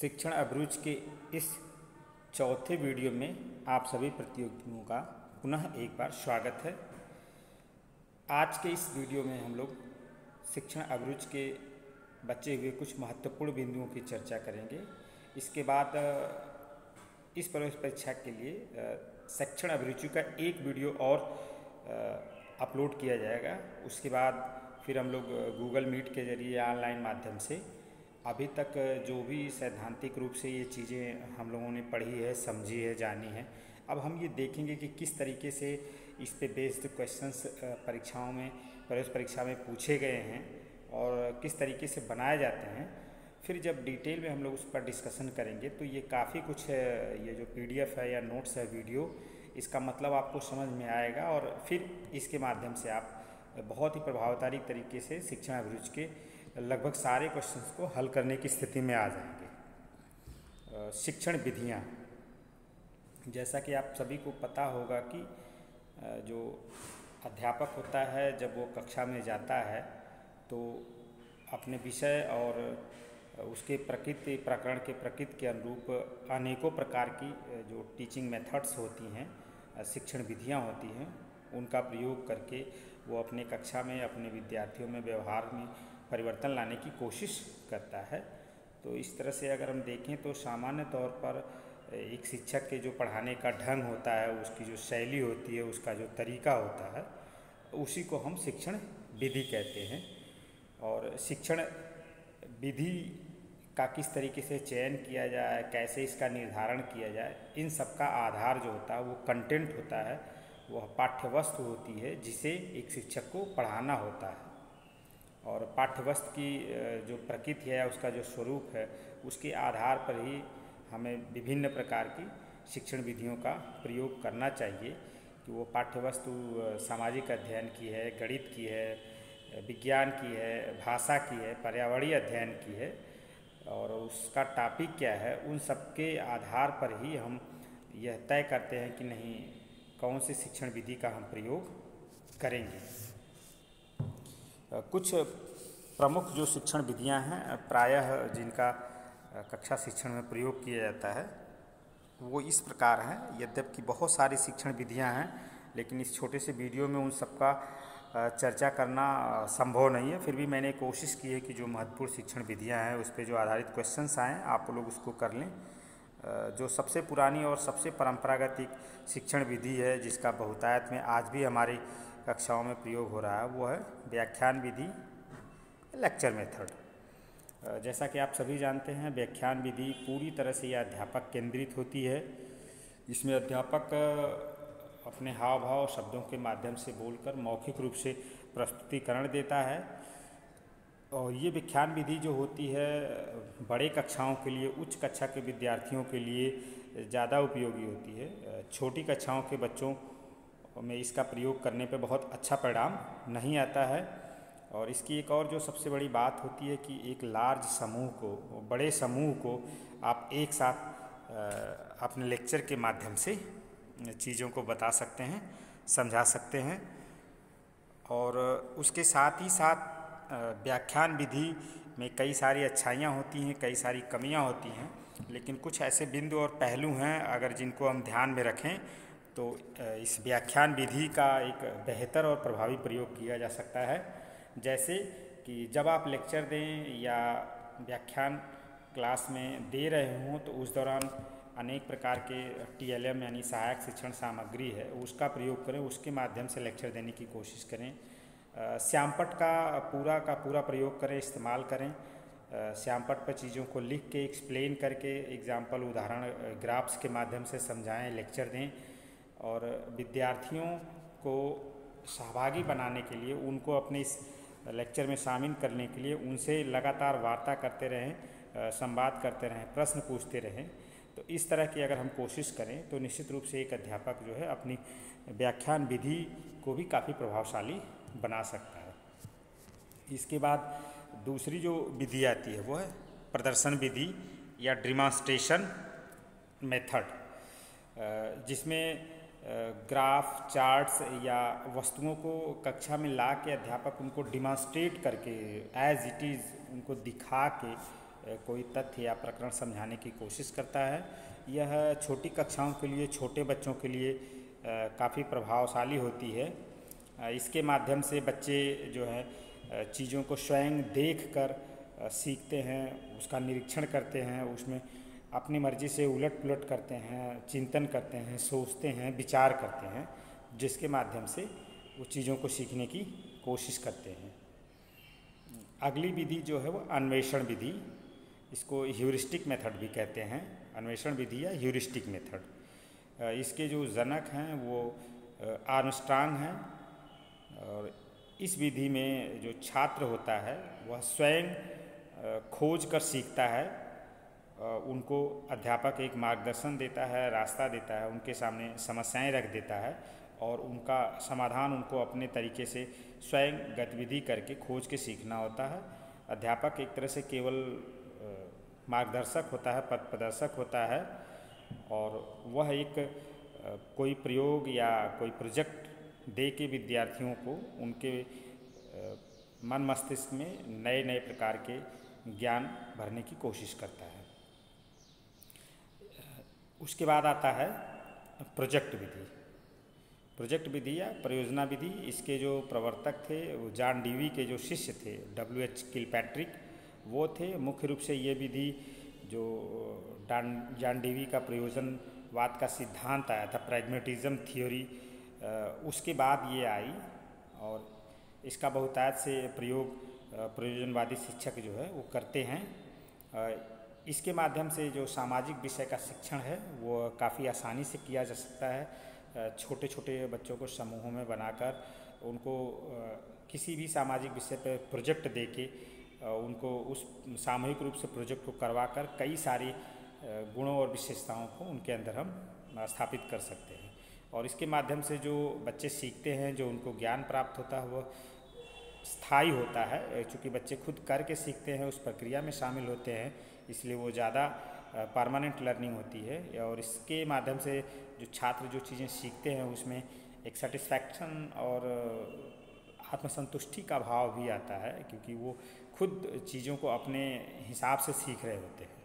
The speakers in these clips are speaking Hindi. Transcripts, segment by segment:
शिक्षण अभिरुचि के इस चौथे वीडियो में आप सभी प्रतियोगियों का पुनः एक बार स्वागत है। आज के इस वीडियो में हम लोग शिक्षण अभिरुचि के बचे हुए कुछ महत्वपूर्ण बिंदुओं की चर्चा करेंगे। इसके बाद, इस प्रवेश परीक्षा के लिए शिक्षण अभिरुचि का एक वीडियो और अपलोड किया जाएगा। उसके बाद फिर हम लोग गूगल मीट के ज़रिए ऑनलाइन माध्यम से अभी तक जो भी सैद्धांतिक रूप से ये चीज़ें हम लोगों ने पढ़ी है, समझी है, जानी है, अब हम ये देखेंगे कि किस तरीके से इस पे बेस्ड क्वेश्चंस परीक्षाओं में, प्रवेश परीक्षा में पूछे गए हैं और किस तरीके से बनाए जाते हैं। फिर जब डिटेल में हम लोग उस पर डिस्कशन करेंगे तो ये काफ़ी कुछ ये जो पीडीएफ है या नोट्स है वीडियो इसका मतलब आपको समझ में आएगा और फिर इसके माध्यम से आप बहुत ही प्रभावकारी तरीके से शिक्षण अभिरुचि के लगभग सारे क्वेश्चंस को हल करने की स्थिति में आ जाएँगे। शिक्षण विधियाँ। जैसा कि आप सभी को पता होगा कि जो अध्यापक होता है, जब वो कक्षा में जाता है तो अपने विषय और उसके प्रकृति, प्रकरण के प्रकृति के अनुरूप अनेकों प्रकार की जो टीचिंग मेथड्स होती हैं शिक्षण विधियाँ होती हैं, उनका प्रयोग करके वो अपने कक्षा में, अपने विद्यार्थियों में, व्यवहार में परिवर्तन लाने की कोशिश करता है। तो इस तरह से अगर हम देखें तो सामान्य तौर पर, एक शिक्षक के जो पढ़ाने का ढंग होता है, उसकी जो शैली होती है, उसका जो तरीका होता है, उसी को हम शिक्षण विधि कहते हैं। और शिक्षण विधि का किस तरीके से चयन किया जाए, कैसे इसका निर्धारण किया जाए, इन सब का आधार जो होता है, वो कंटेंट होता है, वह पाठ्यवस्तु होती है, जिसे एक शिक्षक को पढ़ाना होता है। और पाठ्यवस्तु की जो प्रकृति है उसका जो स्वरूप है, उसके आधार पर ही हमें विभिन्न प्रकार की शिक्षण विधियों का प्रयोग करना चाहिए कि वो पाठ्यवस्तु सामाजिक अध्ययन की है, गणित की है, विज्ञान की है, भाषा की है, पर्यावरणीय अध्ययन की है और उसका टॉपिक क्या है, उन सब के आधार पर ही हम यह तय करते हैं कि नहीं, कौन सी शिक्षण विधि का हम प्रयोग करेंगे। कुछ प्रमुख जो शिक्षण विधियाँ हैं प्रायः जिनका कक्षा शिक्षण में प्रयोग किया जाता है, वो इस प्रकार हैं। यद्यपि बहुत सारी शिक्षण विधियाँ हैं, लेकिन इस छोटे से वीडियो में उन सबका चर्चा करना संभव नहीं है। फिर भी मैंने कोशिश की है कि जो महत्वपूर्ण शिक्षण विधियाँ हैं, उस पर जो आधारित क्वेश्चंस आए, आप लोग उसको कर लें। जो सबसे पुरानी और सबसे परंपरागत एक शिक्षण विधि है, जिसका बहुतायत में आज भी हमारी कक्षाओं में प्रयोग हो रहा है, वो है व्याख्यान विधि लेक्चर मेथड जैसा कि आप सभी जानते हैं, व्याख्यान विधि पूरी तरह से यह अध्यापक केंद्रित होती है। इसमें अध्यापक अपने हाव भाव शब्दों के माध्यम से बोलकर मौखिक रूप से प्रस्तुतिकरण देता है। और ये व्याख्यान विधि जो होती है, बड़े कक्षाओं के लिए, उच्च कक्षा के विद्यार्थियों के लिए, ज़्यादा उपयोगी होती है। छोटी कक्षाओं के बच्चों में इसका प्रयोग करने पे बहुत अच्छा परिणाम नहीं आता है। और इसकी एक और जो सबसे बड़ी बात होती है कि एक लार्ज समूह को, बड़े समूह को आप एक साथ अपने लेक्चर के माध्यम से चीज़ों को बता सकते हैं, समझा सकते हैं। और उसके साथ ही साथ व्याख्यान विधि में कई सारी अच्छाइयाँ होती हैं, कई सारी कमियाँ होती हैं, लेकिन कुछ ऐसे बिंदु और पहलू हैं अगर जिनको हम ध्यान में रखें तो इस व्याख्यान विधि का एक बेहतर और प्रभावी प्रयोग किया जा सकता है। जैसे कि जब आप लेक्चर दें या व्याख्यान क्लास में दे रहे हों तो उस दौरान अनेक प्रकार के टीएलएम यानी सहायक शिक्षण सामग्री है, उसका प्रयोग करें, उसके माध्यम से लेक्चर देने की कोशिश करें। श्यामपट का पूरा का पूरा प्रयोग करें, इस्तेमाल करें। श्यामपट पर चीज़ों को लिख के एक्सप्लेन करके एग्ज़ाम्पल उदाहरण ग्राफ्स के माध्यम से समझाएँ लेक्चर दें। और विद्यार्थियों को सहभागी बनाने के लिए, उनको अपने इस लेक्चर में शामिल करने के लिए उनसे लगातार वार्ता करते रहें संवाद करते रहें, प्रश्न पूछते रहें। तो इस तरह की अगर हम कोशिश करें तो निश्चित रूप से एक अध्यापक जो है अपनी व्याख्यान विधि को भी काफ़ी प्रभावशाली बना सकता है। इसके बाद दूसरी जो विधि आती है, वो है प्रदर्शन विधि या डिमॉन्स्ट्रेशन मेथड। जिसमें ग्राफ, चार्ट्स या वस्तुओं को कक्षा में ला के अध्यापक उनको डिमॉन्स्ट्रेट करके एज इट इज़ उनको दिखा के कोई तथ्य या प्रकरण समझाने की कोशिश करता है। यह छोटी कक्षाओं के लिए, छोटे बच्चों के लिए काफ़ी प्रभावशाली होती है। इसके माध्यम से बच्चे जो है चीज़ों को स्वयं देख कर सीखते हैं, उसका निरीक्षण करते हैं, उसमें अपनी मर्ज़ी से उलट पुलट करते हैं, चिंतन करते हैं, सोचते हैं, विचार करते हैं, जिसके माध्यम से वो चीज़ों को सीखने की कोशिश करते हैं। अगली विधि जो है वो अन्वेषण विधि, इसको ह्यूरिस्टिक मेथड भी कहते हैं। अन्वेषण विधि या ह्यूरिस्टिक मेथड इसके जो जनक हैं वो आर्मस्ट्रांग हैं और इस विधि में जो छात्र होता है, वह स्वयं खोज कर सीखता है। उनको अध्यापक एक मार्गदर्शन देता है, रास्ता देता है, उनके सामने समस्याएँ रख देता है और उनका समाधान उनको अपने तरीके से स्वयं गतिविधि करके खोज के सीखना होता है। अध्यापक एक तरह से केवल मार्गदर्शक होता है पथ प्रदर्शक होता है और वह एक कोई प्रयोग या कोई प्रोजेक्ट दे के विद्यार्थियों को उनके मन मस्तिष्क में नए नए प्रकार के ज्ञान भरने की कोशिश करता है। उसके बाद आता है प्रोजेक्ट विधि। प्रोजेक्ट विधि या परियोजना विधि, इसके जो प्रवर्तक थे, वो जान डीवी के जो शिष्य थे, डब्ल्यू एच किलपैट्रिक, वो थे। मुख्य रूप से ये विधि जो डान, जान डीवी का प्रयोजनवाद का सिद्धांत आया था प्रैग्मेटिज्म थियोरी उसके बाद ये आई और इसका बहुतायत से प्रयोग प्रयोजनवादी शिक्षक जो है वो करते हैं। इसके माध्यम से जो सामाजिक विषय का शिक्षण है, वो काफ़ी आसानी से किया जा सकता है। छोटे छोटे बच्चों को समूहों में बनाकर उनको किसी भी सामाजिक विषय पर प्रोजेक्ट दे के उनको उस सामूहिक रूप से प्रोजेक्ट को करवा कर कई सारी गुणों और विशेषताओं को उनके अंदर हम स्थापित कर सकते हैं। और इसके माध्यम से जो बच्चे सीखते हैं, जो उनको ज्ञान प्राप्त होता है वह स्थायी होता है। चूँकि बच्चे खुद करके सीखते हैं, उस प्रक्रिया में शामिल होते हैं इसलिए वो ज़्यादा परमानेंट लर्निंग होती है। और इसके माध्यम से जो छात्र जो चीज़ें सीखते हैं, उसमें एक सेटिस्फैक्शन और आत्मसंतुष्टि का भाव भी आता है, क्योंकि वो खुद चीज़ों को अपने हिसाब से सीख रहे होते हैं।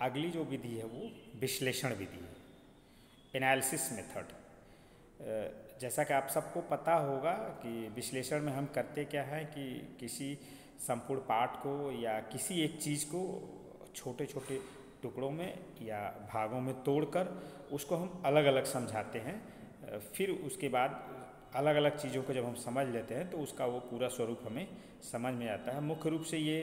अगली जो विधि है, वो विश्लेषण विधि है। एनालिसिस मेथड जैसा कि आप सबको पता होगा कि विश्लेषण में हम करते क्या है कि किसी संपूर्ण पाठ को या किसी एक चीज़ को छोटे छोटे टुकड़ों में या भागों में तोड़कर उसको हम अलग अलग समझाते हैं। फिर उसके बाद अलग अलग चीज़ों को जब हम समझ लेते हैं तो उसका वो पूरा स्वरूप हमें समझ में आता है। मुख्य रूप से ये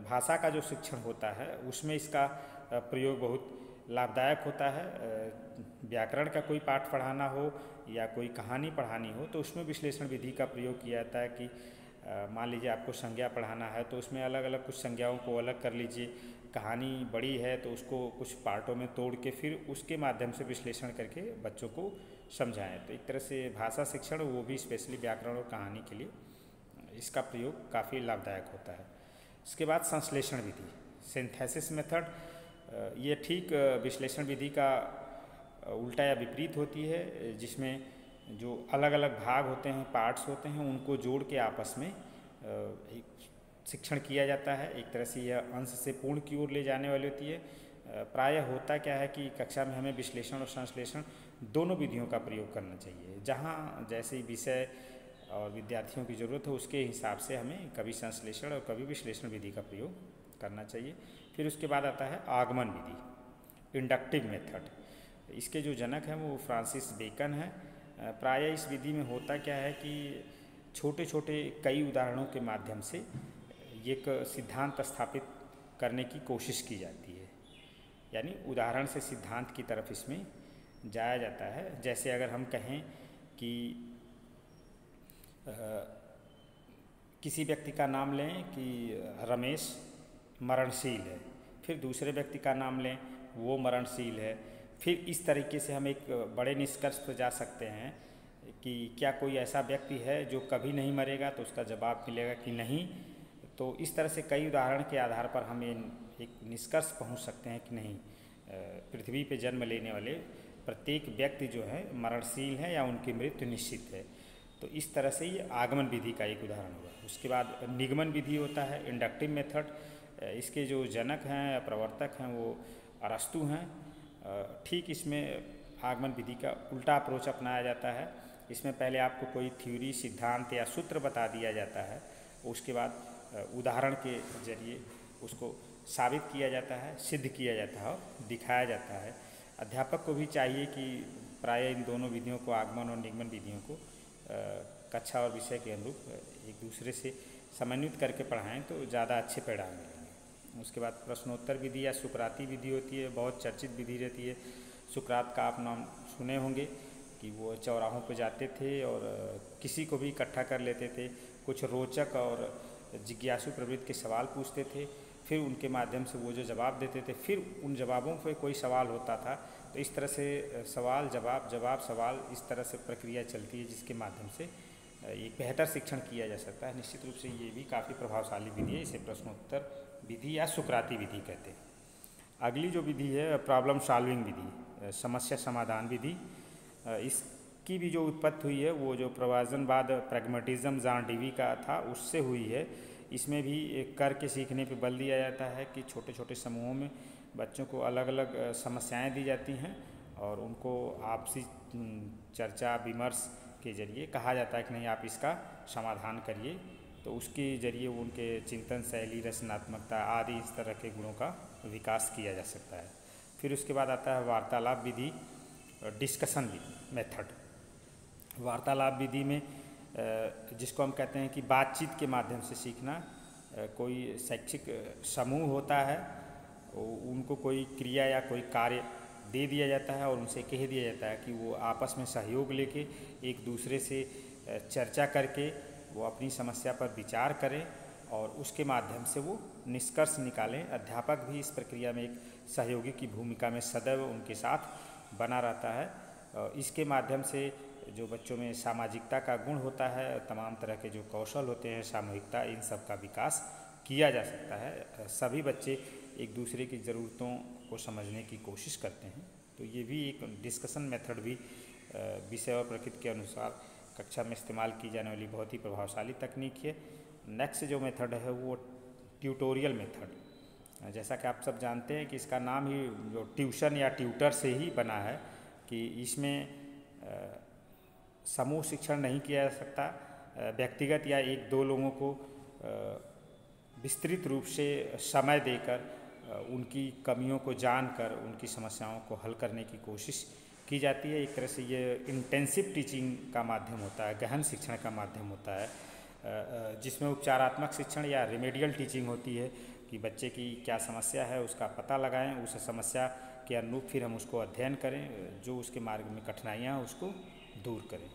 भाषा का जो शिक्षण होता है, उसमें इसका प्रयोग बहुत लाभदायक होता है। व्याकरण का कोई पाठ पढ़ाना हो या कोई कहानी पढ़ानी हो तो उसमें विश्लेषण विधि का प्रयोग किया जाता है कि मान लीजिए आपको संज्ञा पढ़ाना है तो उसमें अलग अलग कुछ संज्ञाओं को अलग कर लीजिए। कहानी बड़ी है तो उसको कुछ पार्टों में तोड़ के फिर उसके माध्यम से विश्लेषण करके बच्चों को समझाएँ। तो एक तरह से भाषा शिक्षण, वो भी स्पेशली व्याकरण और कहानी के लिए, इसका प्रयोग काफ़ी लाभदायक होता है। इसके बाद संश्लेषण विधि सिंथेसिस मेथड ये ठीक विश्लेषण विधि का उल्टा या विपरीत होती है, जिसमें जो अलग अलग भाग होते हैं, पार्ट्स होते हैं, उनको जोड़ के आपस में एक शिक्षण किया जाता है। एक तरह से यह अंश से पूर्ण की ओर ले जाने वाली होती है। प्रायः होता क्या है कि कक्षा में हमें विश्लेषण और संश्लेषण दोनों विधियों का प्रयोग करना चाहिए। जहाँ जैसे विषय और विद्यार्थियों की ज़रूरत हो, उसके हिसाब से हमें कभी संश्लेषण और कभी विश्लेषण विधि का प्रयोग करना चाहिए। फिर उसके बाद आता है आगमन विधि इंडक्टिव मेथड इसके जो जनक हैं, वो फ्रांसिस बेकन हैं। प्रायः इस विधि में होता क्या है कि छोटे छोटे कई उदाहरणों के माध्यम से एक सिद्धांत स्थापित करने की कोशिश की जाती है। यानी उदाहरण से सिद्धांत की तरफ़ इसमें जाया जाता है। जैसे अगर हम कहें कि आ, किसी व्यक्ति का नाम लें कि रमेश मरणशील है फिर दूसरे व्यक्ति का नाम लें वो मरणशील है फिर इस तरीके से हम एक बड़े निष्कर्ष पर जा सकते हैं कि क्या कोई ऐसा व्यक्ति है जो कभी नहीं मरेगा तो उसका जवाब मिलेगा कि नहीं। तो इस तरह से कई उदाहरण के आधार पर हम एक निष्कर्ष पहुँच सकते हैं कि नहीं। पृथ्वी पे जन्म लेने वाले प्रत्येक व्यक्ति जो है मरणशील है या उनकी मृत्यु निश्चित है। तो इस तरह से ये आगमन विधि का एक उदाहरण हुआ उसके बाद निगमन विधि होता है इंडक्टिव मेथड इसके जो जनक हैं या प्रवर्तक हैं, वो अरस्तु हैं। ठीक इसमें आगमन विधि का उल्टा अप्रोच अपनाया जाता है। इसमें पहले आपको कोई थ्योरी सिद्धांत या सूत्र बता दिया जाता है। उसके बाद उदाहरण के ज़रिए उसको साबित किया जाता है, सिद्ध किया जाता है और दिखाया जाता है। अध्यापक को भी चाहिए कि प्राय इन दोनों विधियों को, आगमन और निगमन विधियों को कक्षा और विषय के अनुरूप एक दूसरे से समन्वित करके पढ़ाएँ तो ज़्यादा अच्छे परिणाम मिलेंगे। उसके बाद प्रश्नोत्तर विधि या सुकराती विधि होती है, बहुत चर्चित विधि रहती है। सुकरात का आप नाम सुने होंगे कि वो चौराहों पर जाते थे और किसी को भी इकट्ठा कर लेते थे। कुछ रोचक और जिज्ञासु प्रवृत्ति के सवाल पूछते थे, फिर उनके माध्यम से वो जो जवाब देते थे, फिर उन जवाबों पर कोई सवाल होता था। तो इस तरह से सवाल, जवाब जवाब, सवाल इस तरह से प्रक्रिया चलती है जिसके माध्यम से एक बेहतर शिक्षण किया जा सकता है। निश्चित रूप से ये भी काफ़ी प्रभावशाली विधि है। इसे प्रश्नोत्तर विधि या सुकराती विधि कहते हैं। अगली जो विधि है प्रॉब्लम सॉल्विंग विधि समस्या समाधान विधि इसकी भी जो उत्पत्ति हुई है, वो जो प्रवाजनवाद प्रैग्मेटिज्म जहाँ डीवी का था, उससे हुई है। इसमें भी कर के सीखने पे बल दिया जाता है कि छोटे छोटे समूहों में बच्चों को अलग अलग समस्याएँ दी जाती हैं और उनको आपसी चर्चा, विमर्श के ज़रिए कहा जाता है कि नहीं, आप इसका समाधान करिए। तो उसके ज़रिए उनके चिंतन शैली, रचनात्मकता आदि इस तरह के गुणों का विकास किया जा सकता है। फिर उसके बाद आता है वार्तालाप विधि डिस्कशन मेथड वार्तालाप विधि में जिसको हम कहते हैं कि बातचीत के माध्यम से सीखना कोई शैक्षिक समूह होता है उनको कोई क्रिया या कोई कार्य दे दिया जाता है और उनसे कह दिया जाता है कि वो आपस में सहयोग लेके एक दूसरे से चर्चा करके वो अपनी समस्या पर विचार करें और उसके माध्यम से वो निष्कर्ष निकालें। अध्यापक भी इस प्रक्रिया में एक सहयोगी की भूमिका में सदैव उनके साथ बना रहता है। इसके माध्यम से जो बच्चों में सामाजिकता का गुण होता है, तमाम तरह के जो कौशल होते हैं, सामूहिकता, इन सब का विकास किया जा सकता है। सभी बच्चे एक दूसरे की ज़रूरतों को समझने की कोशिश करते हैं। तो ये भी एक डिस्कशन मेथड भी विषय और प्रकृति के अनुसार कक्षा में इस्तेमाल की जाने वाली बहुत ही प्रभावशाली तकनीक है। नेक्स्ट जो मेथड है वो ट्यूटोरियल मेथड जैसा कि आप सब जानते हैं कि इसका नाम ही जो ट्यूशन या ट्यूटर से ही बना है कि इसमें समूह शिक्षण नहीं किया जा सकता। व्यक्तिगत या एक दो लोगों को विस्तृत रूप से समय देकर उनकी कमियों को जानकर, उनकी समस्याओं को हल करने की कोशिश की जाती है। एक तरह से ये इंटेंसिव टीचिंग का माध्यम होता है, गहन शिक्षण का माध्यम होता है। जिसमें उपचारात्मक शिक्षण या रिमेडियल टीचिंग होती है कि बच्चे की क्या समस्या है, उसका पता लगाएँ, उस समस्या के अनुरूप फिर हम उसको अध्ययन करें, जो उसके मार्ग में कठिनाइयाँ हैं, उसको दूर करें।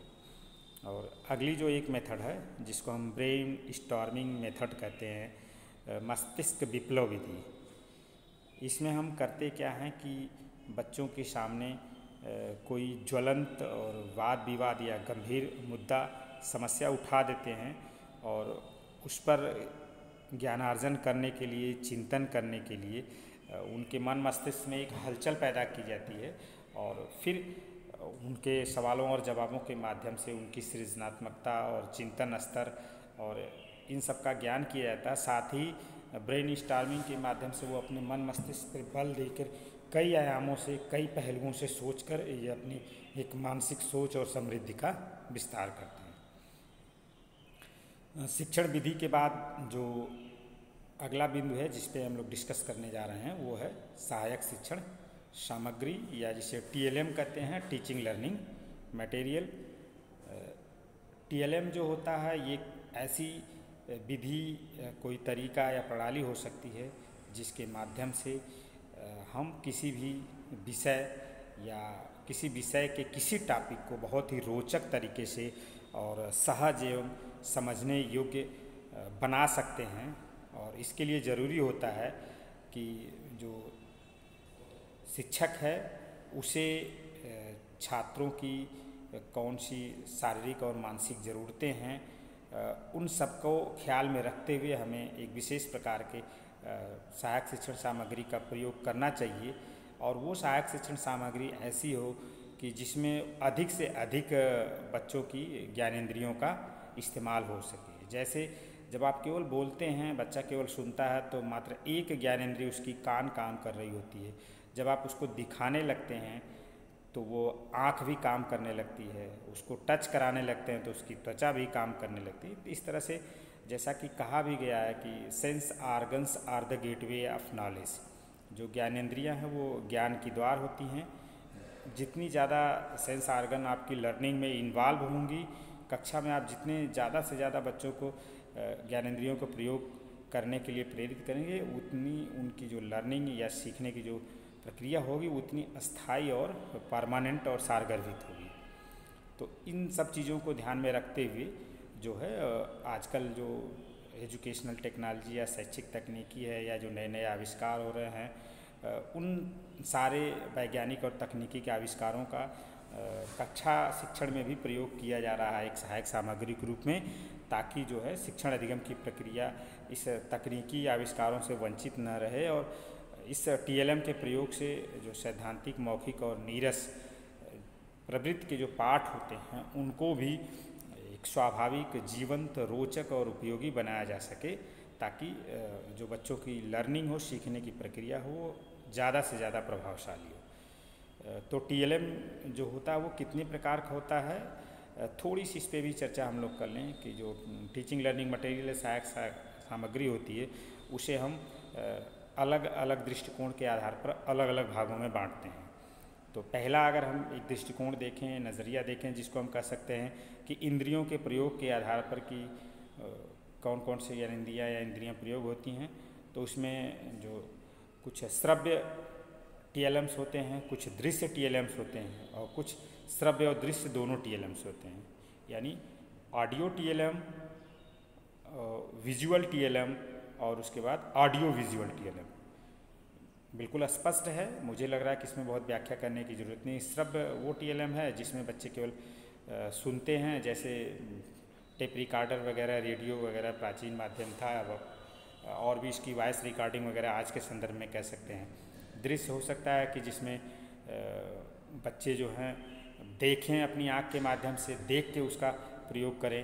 और अगली जो एक मेथड है, जिसको हम ब्रेन स्टॉर्मिंग मेथड कहते हैं मस्तिष्क विप्लव विधि। इसमें हम करते क्या हैं कि बच्चों के सामने कोई ज्वलंत और वाद विवाद या गंभीर मुद्दा, समस्या उठा देते हैं और उस पर ज्ञानार्जन करने के लिए, चिंतन करने के लिए उनके मन मस्तिष्क में एक हलचल पैदा की जाती है और फिर उनके सवालों और जवाबों के माध्यम से उनकी सृजनात्मकता और चिंतन स्तर और इन सब का ज्ञान किया जाता है। साथ ही ब्रेन स्टार्मिंग के माध्यम से वो अपने मन मस्तिष्क पर बल देकर कई आयामों से, कई पहलुओं से सोचकर ये अपनी एक मानसिक सोच और समृद्धि का विस्तार करते हैं। शिक्षण विधि के बाद जो अगला बिंदु है जिस पे हम लोग डिस्कस करने जा रहे हैं, वो है सहायक शिक्षण सामग्री या जिसे टीएलएम कहते हैं, टीचिंग लर्निंग मटेरियल। टीएलएम जो होता है, ये ऐसी विधि, कोई तरीका या प्रणाली हो सकती है जिसके माध्यम से हम किसी भी विषय या किसी विषय के किसी टॉपिक को बहुत ही रोचक तरीके से और सहज एवं समझने योग्य बना सकते हैं। और इसके लिए ज़रूरी होता है कि जो शिक्षक है, उसे छात्रों की कौन सी शारीरिक और मानसिक ज़रूरतें हैं उन सबको ख्याल में रखते हुए हमें एक विशेष प्रकार के सहायक शिक्षण सामग्री का प्रयोग करना चाहिए। और वो सहायक शिक्षण सामग्री ऐसी हो कि जिसमें अधिक से अधिक बच्चों की ज्ञानेंद्रियों का इस्तेमाल हो सके। जैसे जब आप केवल बोलते हैं, बच्चा केवल सुनता है तो मात्र एक ज्ञानेंद्रिय उसकी कान काम कर रही होती है। जब आप उसको दिखाने लगते हैं तो वो आँख भी काम करने लगती है, उसको टच कराने लगते हैं तो उसकी त्वचा भी काम करने लगती है। इस तरह से जैसा कि कहा भी गया है कि sense organs are the gateway of knowledge जो ज्ञानेंद्रियाँ हैं, वो ज्ञान की द्वार होती हैं। जितनी ज़्यादा सेंस आर्गन आपकी लर्निंग में इन्वॉल्व होंगी, कक्षा में आप जितने ज़्यादा से ज़्यादा बच्चों को ज्ञानेंद्रियों का प्रयोग करने के लिए प्रेरित करेंगे, उतनी उनकी जो लर्निंग या सीखने की जो प्रक्रिया होगी, उतनी अस्थाई और परमानेंट और सारगर्भित होगी। तो इन सब चीज़ों को ध्यान में रखते हुए जो है आजकल जो एजुकेशनल टेक्नोलॉजी या शैक्षिक तकनीकी है या जो नए नए आविष्कार हो रहे हैं उन सारे वैज्ञानिक और तकनीकी के आविष्कारों का कक्षा शिक्षण में भी प्रयोग किया जा रहा है एक सहायक सामग्री के रूप में, ताकि जो है शिक्षण अधिगम की प्रक्रिया इस तकनीकी आविष्कारों से वंचित न रहे और इस टीएलएम के प्रयोग से जो सैद्धांतिक, मौखिक और नीरस प्रवृत्ति के जो पाठ होते हैं, उनको भी स्वाभाविक, जीवंत, रोचक और उपयोगी बनाया जा सके ताकि जो बच्चों की लर्निंग हो, सीखने की प्रक्रिया हो, वो ज़्यादा से ज़्यादा प्रभावशाली हो। तो टीएलएम जो होता है, वो कितने प्रकार का होता है? थोड़ी सी इस पर भी चर्चा हम लोग कर लें कि जो टीचिंग लर्निंग मटेरियल सहायक सामग्री होती है, उसे हम अलग अलग दृष्टिकोण के आधार पर अलग अलग भागों में बांटते हैं। तो पहला अगर हम एक दृष्टिकोण देखें, नज़रिया देखें, जिसको हम कह सकते हैं कि इंद्रियों के प्रयोग के आधार पर कि कौन कौन से ज्ञानेंद्रियाँ या इंद्रियाँ प्रयोग होती हैं तो उसमें जो कुछ श्रव्य टी होते हैं, कुछ दृश्य टी होते हैं और कुछ श्रव्य और दृश्य दोनों टी होते हैं। यानी ऑडियो टीएलएम विजुअल टीएलएम और उसके बाद ऑडियो विजुअल टीएलएम बिल्कुल स्पष्ट है। मुझे लग रहा है कि इसमें बहुत व्याख्या करने की ज़रूरत नहीं। श्रव्य वो टी है जिसमें बच्चे केवल सुनते हैं। जैसे टेप रिकॉर्डर वगैरह, रेडियो वगैरह प्राचीन माध्यम था। अब और भी इसकी वॉइस रिकॉर्डिंग वगैरह आज के संदर्भ में कह सकते हैं। दृश्य हो सकता है कि जिसमें बच्चे जो हैं, देखें अपनी आँख के माध्यम से, देख के उसका प्रयोग करें।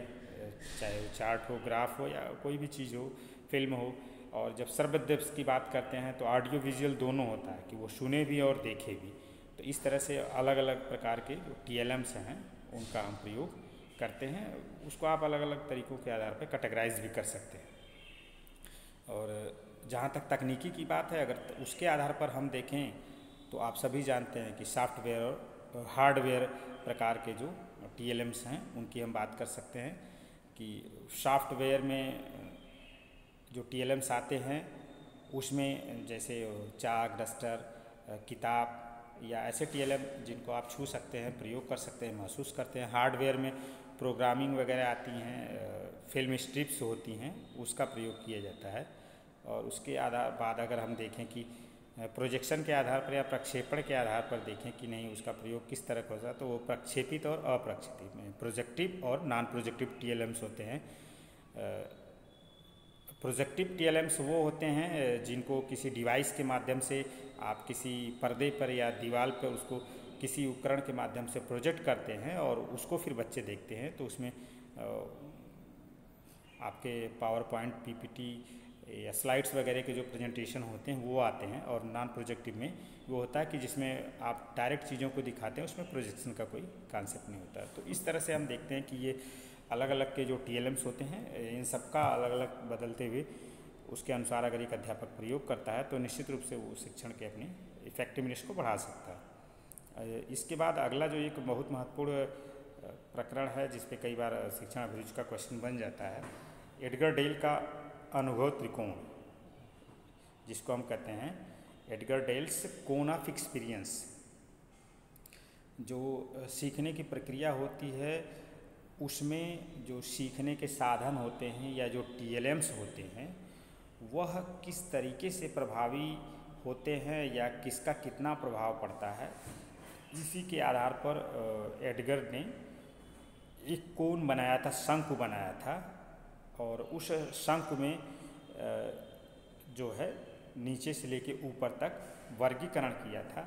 चाहे वो चार्ट हो, ग्राफ हो या कोई भी चीज़ हो, फ़िल्म हो। और जब सर्वदृप्स की बात करते हैं तो ऑडियो विजुअल दोनों होता है कि वो सुने भी और देखे भी। तो इस तरह से अलग अलग प्रकार के जो टी एल एम्स हैं, उनका हम प्रयोग करते हैं। उसको आप अलग अलग तरीक़ों के आधार पर कैटेगराइज भी कर सकते हैं। और जहाँ तक तकनीकी की बात है, अगर उसके आधार पर हम देखें तो आप सभी जानते हैं कि सॉफ्टवेयर और हार्डवेयर प्रकार के जो टी एल एम्स हैं, उनकी हम बात कर सकते हैं कि सॉफ्टवेयर में जो टी एल एम्स आते हैं, उसमें जैसे चाक, डस्टर किताब या ऐसे टी एल एम जिनको आप छू सकते हैं, प्रयोग कर सकते हैं, महसूस करते हैं। हार्डवेयर में प्रोग्रामिंग वगैरह आती हैं फ़िल्म स्ट्रिप्स होती हैं, उसका प्रयोग किया जाता है। और उसके आधार बाद अगर हम देखें कि प्रोजेक्शन के आधार पर या प्रक्षेपण के आधार पर देखें कि नहीं, उसका प्रयोग किस तरह का होता है तो वो प्रक्षेपित और अप्रक्षेपित, प्रोजेक्टिव और नॉन प्रोजेक्टिव टी होते हैं। प्रोजेक्टिव टी वो होते हैं जिनको किसी डिवाइस के माध्यम से आप किसी पर्दे पर या दीवार पर उसको किसी उपकरण के माध्यम से प्रोजेक्ट करते हैं और उसको फिर बच्चे देखते हैं। तो उसमें आपके पावर पॉइंट पीपीटी या स्लाइड्स वगैरह के जो प्रेजेंटेशन होते हैं वो आते हैं और नॉन प्रोजेक्टिव में वो होता है कि जिसमें आप डायरेक्ट चीज़ों को दिखाते हैं, उसमें प्रोजेक्शन का कोई कॉन्सेप्ट नहीं होता। तो इस तरह से हम देखते हैं कि ये अलग अलग के जो टी होते हैं इन सब का अलग अलग बदलते हुए उसके अनुसार अगर एक अध्यापक प्रयोग करता है तो निश्चित रूप से वो शिक्षण के अपनी इफेक्टिवनेस को बढ़ा सकता है। इसके बाद अगला जो एक बहुत महत्वपूर्ण प्रकरण है जिसपे कई बार शिक्षण अभिरुचि का क्वेश्चन बन जाता है, एडगर डेल का अनुभव त्रिकोण, जिसको हम कहते हैं Edgar Dale's cone of experience. जो सीखने की प्रक्रिया होती है उसमें जो सीखने के साधन होते हैं या जो टी होते हैं, वह किस तरीके से प्रभावी होते हैं या किसका कितना प्रभाव पड़ता है, इसी के आधार पर एडगर ने एक कोण बनाया था, शंकु बनाया था और उस शंकु में जो है, नीचे से लेके ऊपर तक वर्गीकरण किया था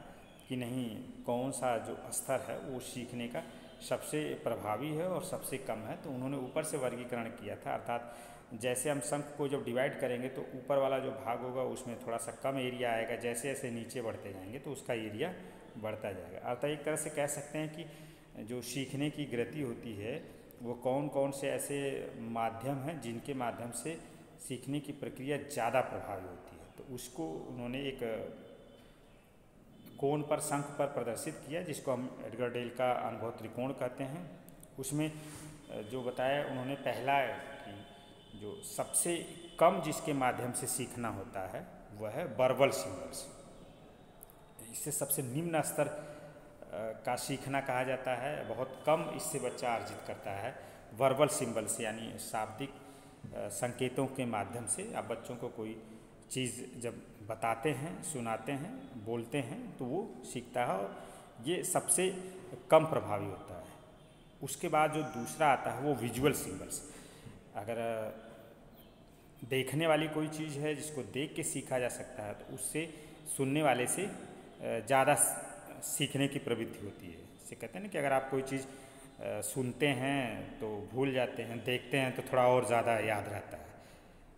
कि नहीं, कौन सा जो स्तर है वो सीखने का सबसे प्रभावी है और सबसे कम है तो उन्होंने ऊपर से वर्गीकरण किया था। अर्थात जैसे हम शंख को जब डिवाइड करेंगे तो ऊपर वाला जो भाग होगा, उसमें थोड़ा सा कम एरिया आएगा। जैसे जैसे नीचे बढ़ते जाएँगे तो उसका एरिया बढ़ता जाएगा। अर्थात एक तरह से कह सकते हैं कि जो सीखने की गति होती है, वो कौन कौन से ऐसे माध्यम हैं, जिनके माध्यम से सीखने की प्रक्रिया ज़्यादा प्रभावी होती है। तो उसको उन्होंने एक कोण पर शंख पर प्रदर्शित किया, जिसको हम एडगर डेल का अनुभव त्रिकोण कहते हैं। उसमें जो बताया, उन्होंने पहला कि जो सबसे कम जिसके माध्यम से सीखना होता है, वह है बर्बल सिंबल्स। इससे सबसे निम्न स्तर का सीखना कहा जाता है, बहुत कम इससे बच्चा अर्जित करता है। वर्बल सिंबल्स, यानी शाब्दिक संकेतों के माध्यम से आप बच्चों को कोई चीज़ जब बताते हैं, सुनाते हैं, बोलते हैं तो वो सीखता है और ये सबसे कम प्रभावी होता है। उसके बाद जो दूसरा आता है वो विजुअल सिंबल्स अगर देखने वाली कोई चीज़ है जिसको देख के सीखा जा सकता है तो उससे सुनने वाले से ज़्यादा सीखने की प्रवृत्ति होती है। इसे कहते हैं ना कि अगर आप कोई चीज़ सुनते हैं तो भूल जाते हैं, देखते हैं तो थोड़ा और ज़्यादा याद रहता है।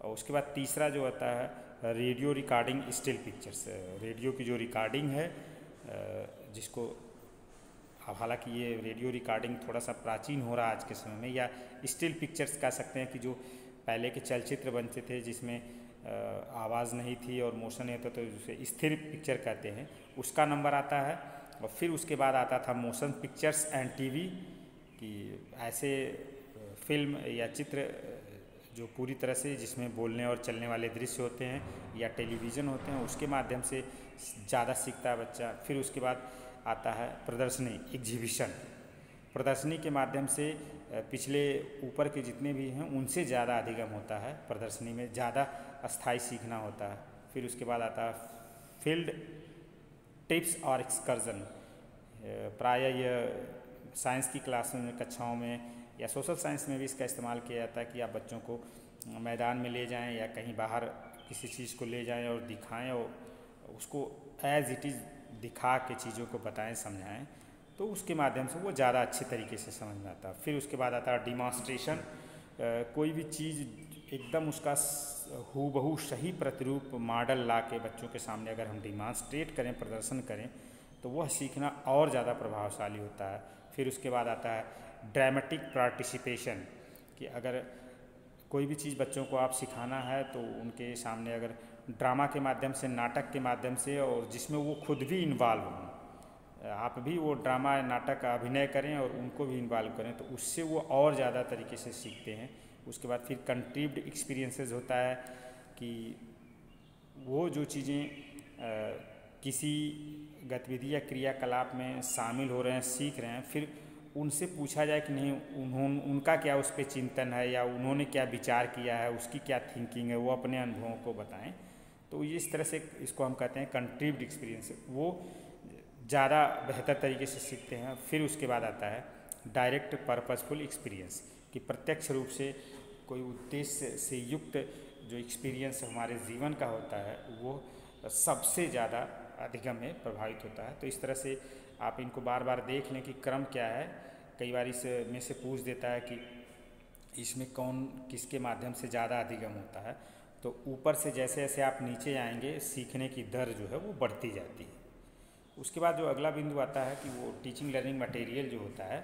और उसके बाद तीसरा जो होता है radio recording still pictures radio की जो रिकॉर्डिंग है जिसको, अब हालाँकि ये रेडियो रिकॉर्डिंग थोड़ा सा प्राचीन हो रहा है आज के समय में, या स्टिल पिक्चर्स कह सकते हैं कि जो पहले के चलचित्र बनते थे, जिसमें आवाज़ नहीं थी और मोशन नहीं होता तो जिसे स्थिर पिक्चर कहते हैं। उसका नंबर आता है, और फिर उसके बाद आता था मोशन पिक्चर्स एंड टीवी, कि ऐसे फ़िल्म या चित्र जो पूरी तरह से जिसमें बोलने और चलने वाले दृश्य होते हैं या टेलीविज़न होते हैं, उसके माध्यम से ज़्यादा सीखता है बच्चा। फिर उसके बाद आता है प्रदर्शनी एग्जीबिशन प्रदर्शनी के माध्यम से पिछले ऊपर के जितने भी हैं, उनसे ज़्यादा अधिगम होता है प्रदर्शनी में, ज़्यादा स्थायी सीखना होता है। फिर उसके बाद आता है फ़ील्ड टिप्स और एक्सकर्जन। प्राय यह साइंस की क्लास में, कक्षाओं में या सोशल साइंस में भी इसका इस्तेमाल किया जाता है कि आप बच्चों को मैदान में ले जाएँ या कहीं बाहर किसी चीज़ को ले जाएँ और दिखाएँ और उसको एज इट इज़ दिखा के चीज़ों को बताएँ, समझाएँ तो उसके माध्यम से वो ज़्यादा अच्छे तरीके से समझ में आता है। फिर उसके बाद आता है डिमॉन्स्ट्रेशन कोई भी चीज़ एकदम उसका हु बहू सही प्रतिरूप मॉडल ला के बच्चों के सामने अगर हम डिमॉन्स्ट्रेट करें, प्रदर्शन करें तो वह सीखना और ज़्यादा प्रभावशाली होता है। फिर उसके बाद आता है ड्रामेटिक पार्टिसिपेशन कि अगर कोई भी चीज़ बच्चों को आप सिखाना है तो उनके सामने अगर ड्रामा के माध्यम से, नाटक के माध्यम से, और जिसमें वो खुद भी इन्वॉल्व हों, आप भी वो ड्रामा, नाटक का अभिनय करें और उनको भी इन्वॉल्व करें तो उससे वो और ज़्यादा तरीके से सीखते हैं। उसके बाद फिर कंट्रीब्ड एक्सपीरियंसेस होता है कि वो जो चीज़ें किसी गतिविधि या क्रियाकलाप में शामिल हो रहे हैं, सीख रहे हैं, फिर उनसे पूछा जाए कि नहीं उन्होंने उनका क्या उस पर चिंतन है या उन्होंने क्या विचार किया है, उसकी क्या थिंकिंग है, वो अपने अनुभवों को बताएँ। तो इस तरह से इसको हम कहते हैं कंट्रीब्ड एक्सपीरियंस वो ज़्यादा बेहतर तरीके से सीखते हैं, फिर उसके बाद आता है डायरेक्ट पर्पजफुल एक्सपीरियंस कि प्रत्यक्ष रूप से कोई उद्देश्य से युक्त जो एक्सपीरियंस हमारे जीवन का होता है, वो सबसे ज़्यादा अधिगम में प्रभावित होता है। तो इस तरह से आप इनको बार बार देख लें कि क्रम क्या है। कई बार इस में से पूछ देता है कि इसमें कौन किसके माध्यम से ज़्यादा अधिगम होता है। तो ऊपर से जैसे जैसे आप नीचे आएँगे सीखने की दर जो है वो बढ़ती जाती है। उसके बाद जो अगला बिंदु आता है कि वो टीचिंग लर्निंग मटेरियल जो होता है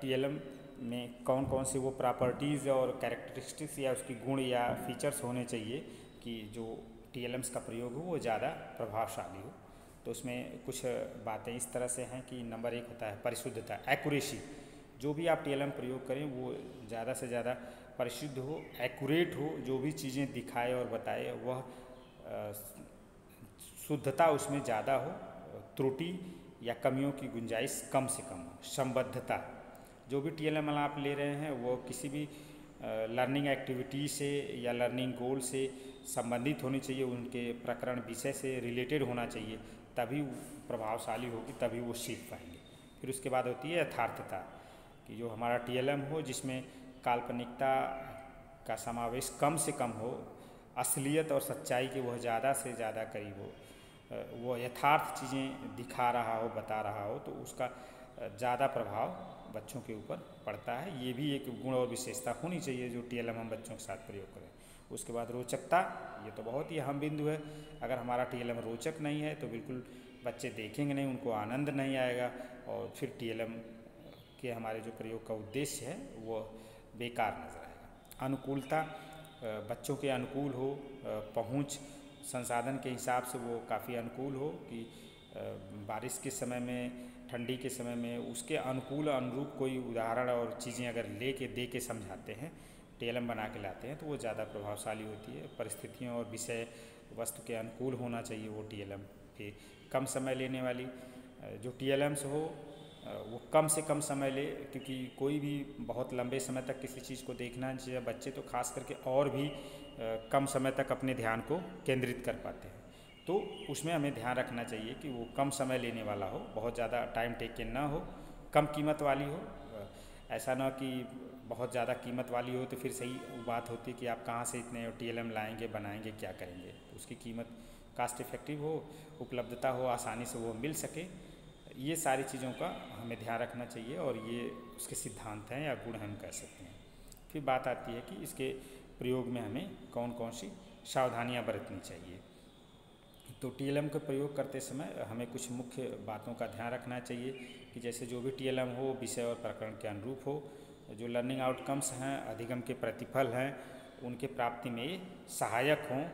टीएलएम में कौन कौन से वो प्रॉपर्टीज़ और कैरेक्टरिस्टिक्स या उसकी गुण या फीचर्स होने चाहिए कि जो टी का प्रयोग हो, वो ज़्यादा प्रभावशाली हो। तो उसमें कुछ बातें इस तरह से हैं कि नंबर एक होता है परिशुद्धता एक्यूरेसी जो भी आप टीएलएम प्रयोग करें, वो ज़्यादा से ज़्यादा परिशुद्ध हो एक्यूरेट हो, जो भी चीज़ें दिखाए और बताए, वह शुद्धता उसमें ज़्यादा हो, त्रुटि या कमियों की गुंजाइश कम से कम हो, संबद्धता। जो भी टी आप ले रहे हैं, वो किसी भी लर्निंग एक्टिविटी से या लर्निंग गोल से संबंधित होनी चाहिए, उनके प्रकरण विषय से रिलेटेड होना चाहिए। तभी प्रभावशाली होगी, तभी वो सीख पाएँगे। फिर उसके बाद होती है यथार्थता, कि जो हमारा टीएलएम हो, जिसमें काल्पनिकता का समावेश कम से कम हो, असलियत और सच्चाई के वह ज़्यादा से ज़्यादा करीब हो वो यथार्थ चीज़ें दिखा रहा हो, बता रहा हो तो उसका ज़्यादा प्रभाव बच्चों के ऊपर पड़ता है। ये भी एक गुण और विशेषता होनी चाहिए जो टीएलएम हम बच्चों के साथ प्रयोग करें। उसके बाद रोचकता, ये तो बहुत ही अहम बिंदु है। अगर हमारा टीएलएम रोचक नहीं है तो बिल्कुल बच्चे देखेंगे नहीं, उनको आनंद नहीं आएगा और फिर टीएलएम के हमारे जो प्रयोग का उद्देश्य है, वो बेकार नज़र आएगा। अनुकूलता बच्चों के अनुकूल हो पहुँच, संसाधन के हिसाब से वो काफ़ी अनुकूल हो कि बारिश के समय में, ठंडी के समय में उसके अनुकूल अनुरूप कोई उदाहरण और चीज़ें अगर ले के दे के समझाते हैं टेलम बना के लाते हैं तो वो ज़्यादा प्रभावशाली होती है। परिस्थितियों और विषय वस्तु के अनुकूल होना चाहिए वो टी एल फिर कम समय लेने वाली। जो टी एल हो, वो कम से कम समय ले, क्योंकि कोई भी बहुत लंबे समय तक किसी चीज़ को देखना चाहिए बच्चे तो खास करके और भी कम समय तक अपने ध्यान को केंद्रित कर पाते हैं। तो उसमें हमें ध्यान रखना चाहिए कि वो कम समय लेने वाला हो, बहुत ज़्यादा टाइम टेकन ना हो, कम कीमत वाली हो। ऐसा ना कि बहुत ज़्यादा कीमत वाली हो तो फिर सही बात होती है कि आप कहाँ से इतने टी लाएँगे, बनाएँगे, क्या करेंगे। तो उसकी कीमत कास्ट इफ़ेक्टिव हो, उपलब्धता हो, आसानी से वो मिल सके। ये सारी चीज़ों का हमें ध्यान रखना चाहिए और ये उसके सिद्धांत हैं या गुण हम कह सकते हैं। फिर बात आती है कि इसके प्रयोग में हमें कौन कौन सी सावधानियाँ बरतनी चाहिए। तो टी का प्रयोग करते समय हमें कुछ मुख्य बातों का ध्यान रखना चाहिए कि जैसे जो भी टीएलएम हो, विषय और प्रकरण के अनुरूप हो जो लर्निंग आउटकम्स हैं, अधिगम के प्रतिफल हैं, उनके प्राप्ति में ये सहायक हों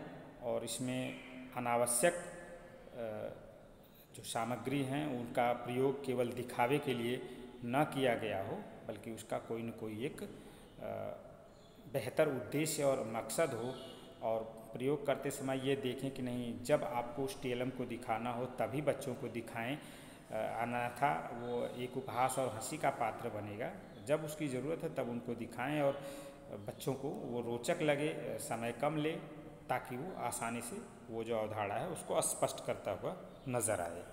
और इसमें अनावश्यक जो सामग्री हैं, उनका प्रयोग केवल दिखावे के लिए न किया गया हो, बल्कि उसका कोई न कोई एक बेहतर उद्देश्य और मकसद हो। और प्रयोग करते समय ये देखें कि नहीं, जब आपको उस टेलम को दिखाना हो, तभी बच्चों को दिखाएँ। अन्यथा वो एक उपहास और हँसी का पात्र बनेगा। जब उसकी ज़रूरत है तब उनको दिखाएँ और बच्चों को वो रोचक लगे, समय कम ले, ताकि वो आसानी से वो जो अवधारणा है उसको स्पष्ट करता हुआ नज़र आए।